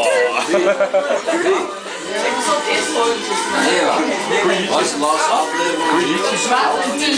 Aww. Damn, I just lost my